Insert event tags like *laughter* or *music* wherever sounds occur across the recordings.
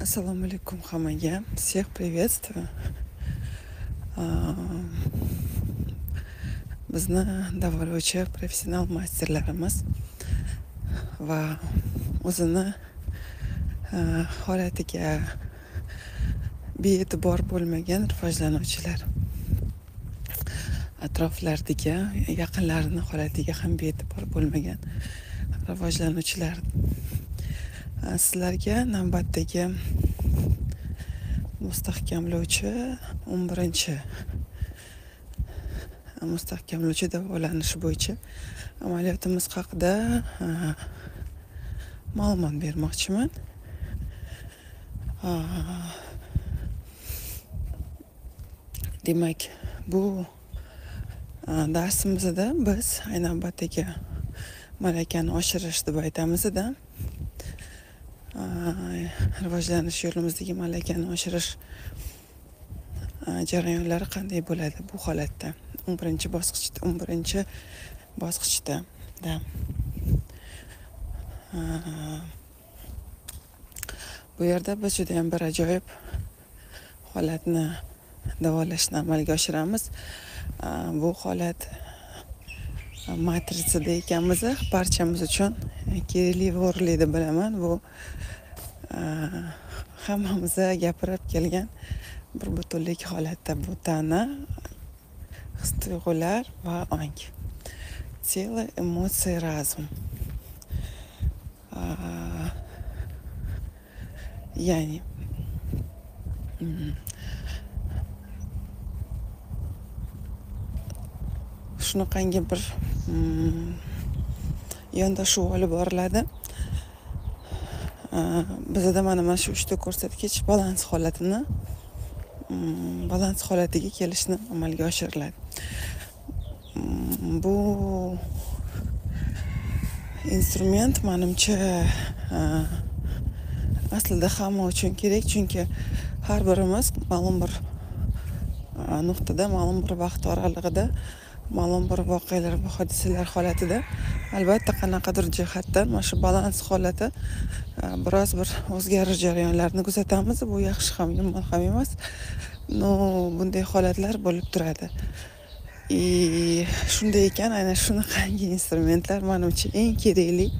Assalomu alaykum hammaga. Всех приветствую. Bizni davolovchi professional masterlarimiz va o'zini holatiga bee'tibor bo'lmagan rivojlanuvchilar atroflaridagi yaqinlarini holatiga ham bee'tibor bo'lmagan rivojlanuvchilar sizlarga navbatdagi mustahkamlovchi o'n birinchi mustahkamlovchi davolanish bo'yicha amaliyotimiz haqida ma'lumot bermoqchiman. Demak bu darsimizda biz navbatdagi malakani oshirish deb aytamizda rivojlanish yo'limizdagi malakani oshirish jarayonlari qanday bo'ladi bu holatda? o'n birinchi bosqichda o'n birinchi bosqichda bu yerda biz judayam bir ajoyib holatni davolashni amalga oshiramiz. Bu holat matritsada ekanmiz barchamiz uchun kerakli va o'rinli deb bilaman. Bu hammamiz gapirib kelgan bir butunlik holatda bu tana his tuyg'ular va ong тело эмоции разум. Ya'ni shunaqangi bir yondashuv olib boriladi bizada mana mana shu uchta ko'rsatkich balans holatini balans holatiga kelishni amalga oshiriladi bu instrument manimcha aslida hamma uchun kerak chunki har birimiz ma'lum bir nuqtada ma'lum bir vaqt oralig'ida ma'lum bir voqealar va hodisalar holatida. Albatta qanaqadir jihatdan mana shu balans holati e, biroz bir o'zgarish jarayonlarini kuzatamiz. Bu yaxshi ham yomon ham emas. No bunday holatlar bo'lib turadi. И shunday ekan aynan shunaqangi instrumentlar manimcha eng kerakli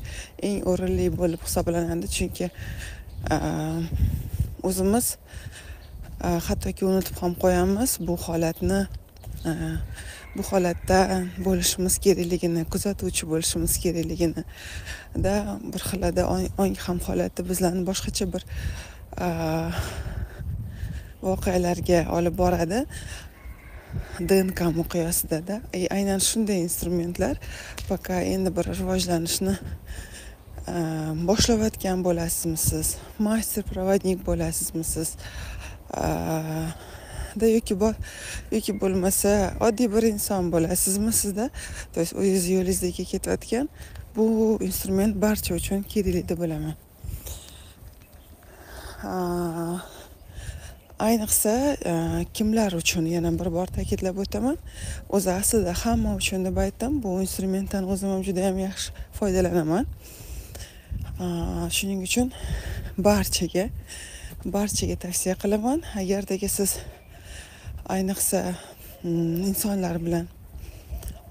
eng o'rinli bo'lib hisoblanadi. Chunki e, o'zimiz e, hattoki unutib ham qo'yamiz bu holatni bu holatda bo'lishimiz kerakligini kuzatuvchi bo'lishimiz kerakligini da bir xilada ong ham holati bizlarni boshqacha bir voqealarga olib boradi. Dnk miqyosidada e, aynan shunday instrumentlar пока endi bir rivojlanishni boshlayotgan bo'lasizmi siz? Master provodnik bo'lasizmi siz? Da yoki yoki bo'lmasa oddiy bir inson bo'lasizmi sizda? То есть o'z yo'lingizdagi ketayotgan bu instrument barcha uchun kerakli deb bilaman ayniqsa e, kimlar uchun yana bir bor ta'kidlab o'taman. O'zi aslida hamma uchun deb aytdim. Bu instrumentdan o'zim ham juda yam yaxshi foydalanaman. Shuning uchun barchaga barchaga tavsiya qilaman. Agardagi siz ayniqsa mm, insonlar bilan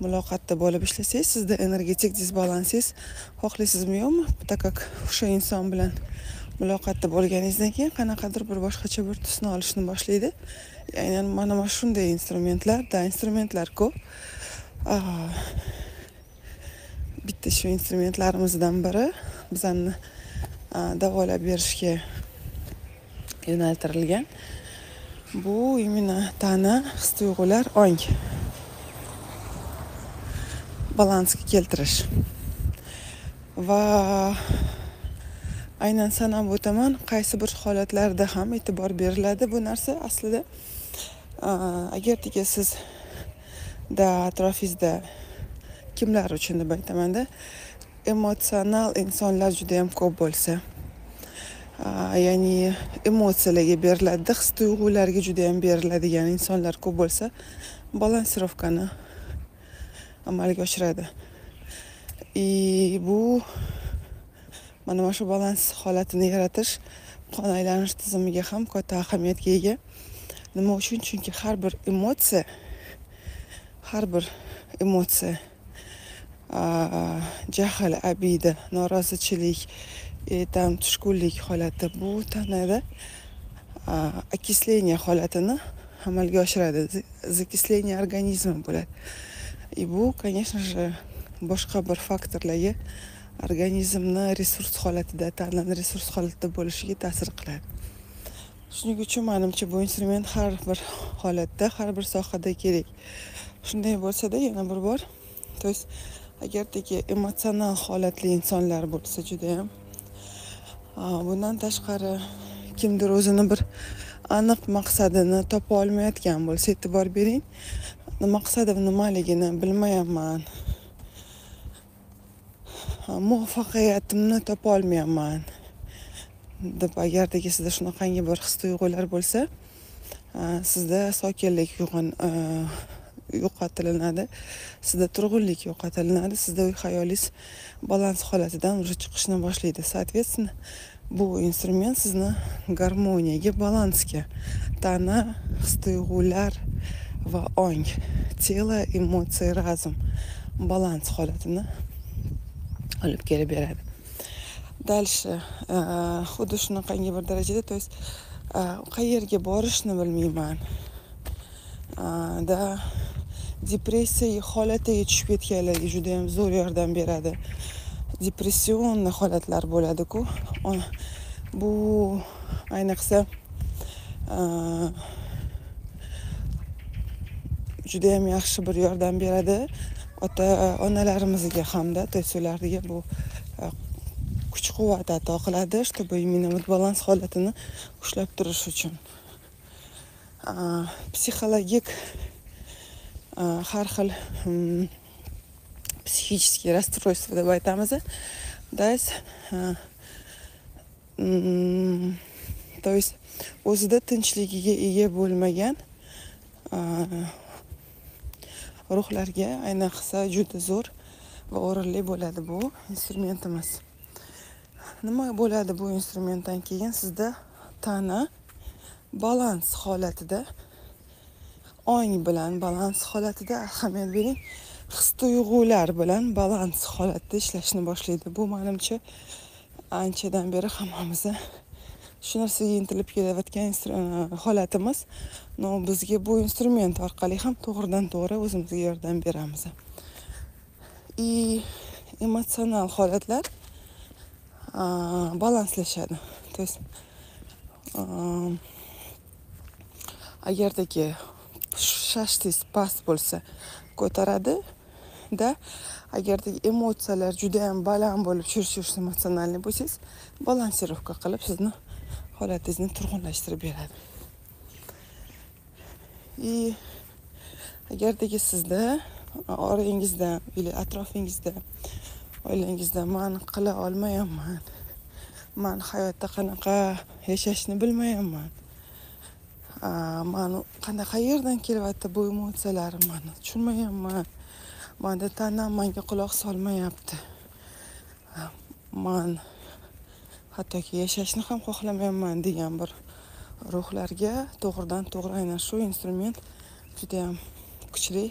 muloqotda bo'lib ishlasangiz sizda energetik disbalansingiz xohlaysizmi yo'qmi так как o'sha inson bilan muloqotda bo'lganingizdan keyin qanaqadir bir boshqacha bir tusni olishni boshlaydi. Aynan mana mana shunday instrumentlar da instrumentlar ko'p ah, bitta shu instrumentlarimizdan biri bizani ah, davolab berishga yo'naltirilgan. Bu именно tana his tuyg'ular ong balansga keltirish va aynan sanab o'taman qaysi bir holatlarda ham e'tibor beriladi bu narsa aslida agarda sizda atrofingizda kimlar uchun deb aytamanda emotsional insonlar juda yam ko'p bo'lsa ya'ni emotsiyalarga beriladida his tuyg'ularga juda yam beriladigan insonlar ko'p bo'lsa balansirovkani amalga oshiradi. И bu mana mana shu balans holatini yaratish qon aylanish tizimiga ham katta ahamiyatga ega. Nima uchun? Chunki har bir emotsiya har bir emotsiya jahl abida norozichilik там tushkunlik holati bu tanada окисление holatini amalga oshiradi закисление organizma bo'ladi и bu конечно же boshqa bir faktorlarga organizmni resurs holatida tanani resurs holatida bo'lishiga ta'sir qiladi shuning uchun manimcha bu instrument har bir holatda har bir sohada kerak shunday bo'lsada yana bir bor то есть agardagi emotsional holatli insonlar bo'lsa judayam bundan tashqari kimdir o'zini bir aniq maqsadini topa olmayotgan bo'lsa e'tibor bering. Maqsadim nimaligini bilmayapman. Muvaffaqiyatimni topolmayapman deb agardagi sizda shunaqangi bir his tuyg'ular bo'lsa sizda sokinlik uyg'on e, yo'qotilinadi. Sizda turg'unlik yo'qotilinadi. Sizda uy hayolingiz balans holatidan уже chiqishni boshlaydi. Соответственно bu instrument sizni garmoniyaga balansga tana his tuyg'ular va ong telo emotsiya razum balans holatini olib kelib beradi дальше xuddi shunaqangi bir darajada то есть qayerga borishni bilmayman da depressiya holatiga tushib ketganlarga juda yam zo'r yordam beradi. Depression holatlar bo'ladiku. Bu ayniqsa judayam yaxshi bir yordam beradi. Ota onalarimizga hamda то есть ularga bu kuch quvvat ato qiladi чтобы именно вот balans holatini ushlab turish uchun. Psixologik har xil psixический расстройство deb aytamiz то есть то есть o'zida tinchligiga ega bo'lmagan ruhlarga ayniqsa juda zo'r va o'rinli bo'ladi bu instrumentimiz nima bo'ladi bu instrumentdan keyin sizda tana balans holatida ong bilan balans holatida ahamiyat bering his tuyg'ular bilan balans holatda ishlashni boshlaydi. Bu manimcha anchadan beri hammamizni shu narsaga intilib kelayotgan e, holatimiz. Но bizga bu instrument orqali ham to'g'ridan to'g'ri o'zimizga yordam beramiz. И emotsional holatlar balanslashadi. То есть agardagi shashtingiz past bo'lsa ko'taradi da agarda emotsiyalar judayam baland bo'lib churish emotsionalniy bo'lsangiz balansirovka qilib sizni holatingizni turg'unlashtirib beradi. И agardagi sizda orangizda или atrofingizda oilangizda man qila olmayapman. Man hayotda qanaqa yashashni bilmayapman. Man qanday qayerdan kelyapti bu emotsiyalarim mani tushunmayapman mani tanam manga quloq solmayapti man hattoki yashashni ham xohlamayapman degan bir ruhlarga to'g'ridan to'g'ri aynan shu instrument judayam kuchli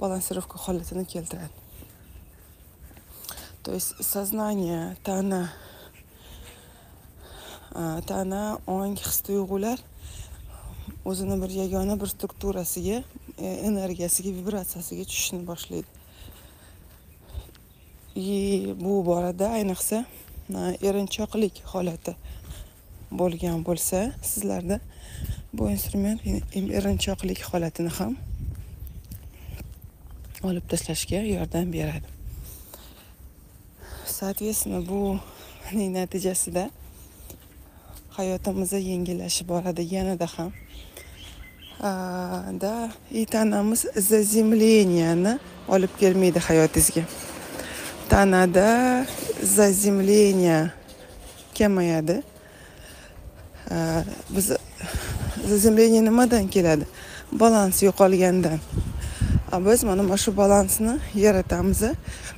balansirovka holatini keltiradi то есть сознание tana tana ong his tuyg'ular o'zini bir yagona bir strukturasiga e, energiyasiga vibratsiyasiga tushishni boshlaydi. И bu borada ayniqsa e, erinchoqlik holati bo'lgan bo'lsa sizlarda bu instrument e, erinchoqlik holatini ham olib tashlashga yordam beradi. Соответственно buning *laughs* natijasida hayotimizda yengillashib boradi. Yanada ham да и tanamiz zazemleniyani olib kelmaydi hayotingizga tanada заземление kamayadi biz zazemleniya nimadan keladi balans yo'qolgandan biz mana mana shu balansni yaratamiz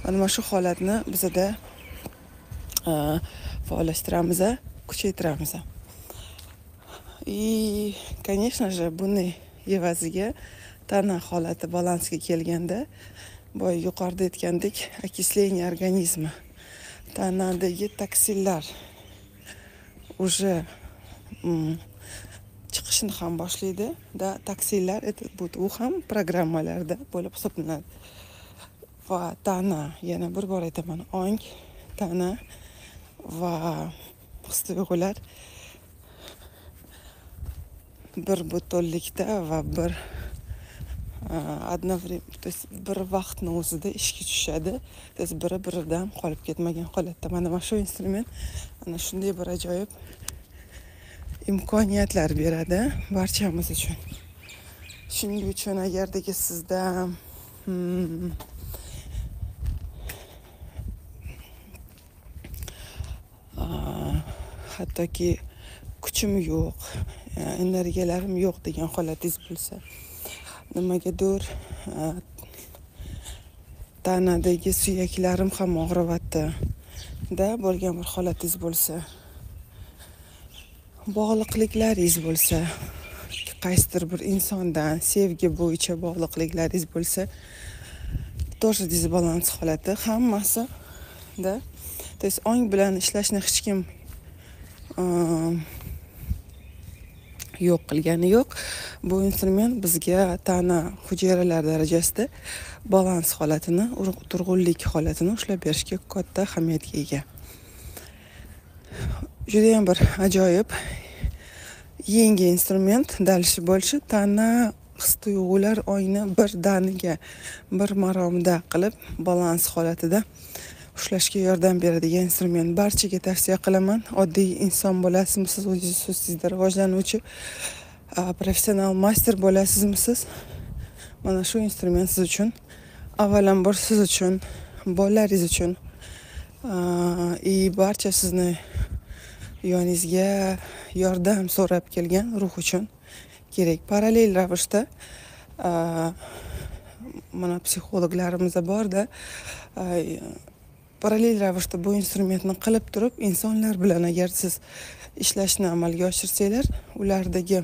mana mana shu holatni bizada faollashtiramiz kuchaytiramiz и конечно же buni evaziga tana holati balansga kelganda boya yuqorida aytgandek окисление organizmi tanadagi toksinlar уже chiqishni ham boshlaydi да toksinlar bu ham programmalarda bo'lib hisoblanadi. Va tana yana bir bor aytaman ong tana va his tuyg'ular bir butunlikda va bir e, одновременно то есть bir vaqtni o'zida ishga tushadi. То есть biri biridan qolib ketmagan holatda. Mana mana shu instrument ana shunday bir ajoyib imkoniyatlar beradi barchamiz uchun. Shuning uchun agardagi sizda hmm, hattoki kuchim yo'q. Energiyalarim yo'q degan holatingiz bo'lsa nimagadir tanadagi suyaklarim ham og'riyaptida bo'lgan bir holatingiz bo'lsa bog'liqliklaringiz bo'lsa qaysidir bir insondan sevgi bo'yicha bog'liqliklaringiz bo'lsa тоже disbalans holati hammasida то есть ong bilan ishlashni hech kim yo'q qilgani yo'q. Bu instrument bizga tana hujayralar darajasida balans holatini turg'unlik holatini ushlab berishga katta ahamiyatga ega. Judayam bir ajoyib yangi instrument dalishi bo'lishi tana his tuyg'ular ongni bir daniga bir maromda qilib balans holatida ushlashga yordam beradigan instrument. Barchaga tavsiya qilaman. Oddiy inson bo'lasizmi siz? O'zingiz so'zsizda rivojlanuvchi professional master bo'lasizmi siz? Mana shu instrument siz uchun avvalambor siz uchun bolalaringiz uchun. И barcha sizni yoningizga yordam so'rab kelgan ruh uchun kerak. Parallel ravishda mana psixologlarimiz borda parallel ravishda bu instrumentni qilib turib insonlar bilan agar siz ishlashni amalga oshirsanglar ulardagi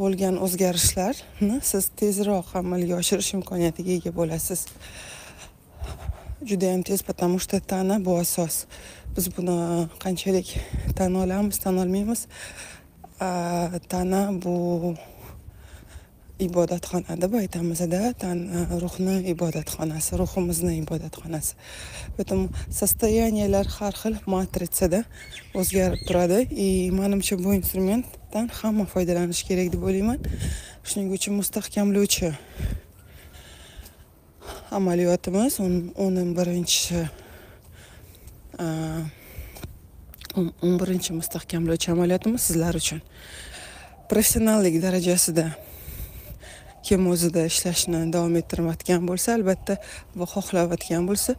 bo'lgan o'zgarishlarni siz tezroq amalga oshirish imkoniyatiga ega bo'lasiz. Judayam tez потому что tana bu asos. Biz buni qanchalik tan olamiz tan olmaymiz. Tana bu ibodatxona deb aytamizda tan e, ruhni ibodatxonasi ruhimizni ibodatxonasi. Поэтому состояниялар har xil matritsada o'zgarib turadi. И manimcha bu instrumentdan hamma foydalanishi kerak deb o'ylayman. Shuning uchun mustahkamlovchi amaliyotimiz o'n birinchi e, o'n birinchi mustahkamlovchi amaliyotimiz sizlar uchun. Professionallik darajasida kim o'zida ishlashni davom ettirayotgan bo'lsa albatta va xohlayotgan bo'lsa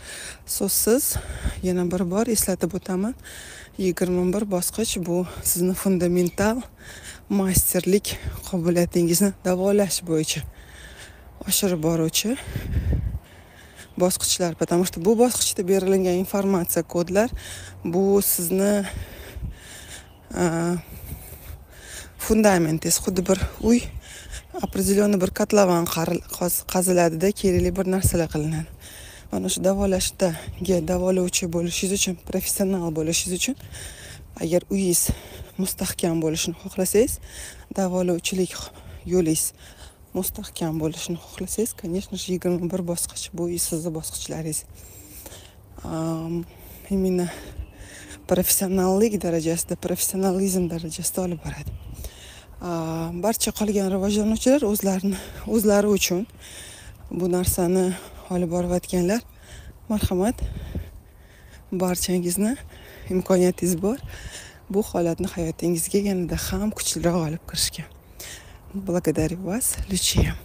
so'zsiz yana bir bor eslatib o'taman. Yigirma bir bosqich bu sizni fundamental masterlik qobiliyatingizni davolash bo'yicha oshirib boruvchi bosqichlar. Потому что bu bosqichda berilgan informatsiya kodlar bu sizni fundamentingiz xuddi bir uy определенный bir kotlovan qaziladida kerakli bir narsalar qilinadi mana shu davolashda davolovchi bo'lishingiz uchun professional bo'lishingiz uchun agar uyingiz mustahkam bo'lishini xohlasangiz davolovchilik yo'lingiz mustahkam bo'lishini xohlasangiz конечно же yigirma bir bosqich bu sizni bosqichlaringiz именно professionallik darajasida professionalizm darajasida olib boradi barcha qolgan rivojlanuvchilar o'zlarini o'zlari uchun bu narsani olib borayotganlar. Marhamat barchangizni imkoniyatingiz bor. Bu holatni hayotingizga yanada ham kuchliroq olib kirishga. Благодарю вас lucia.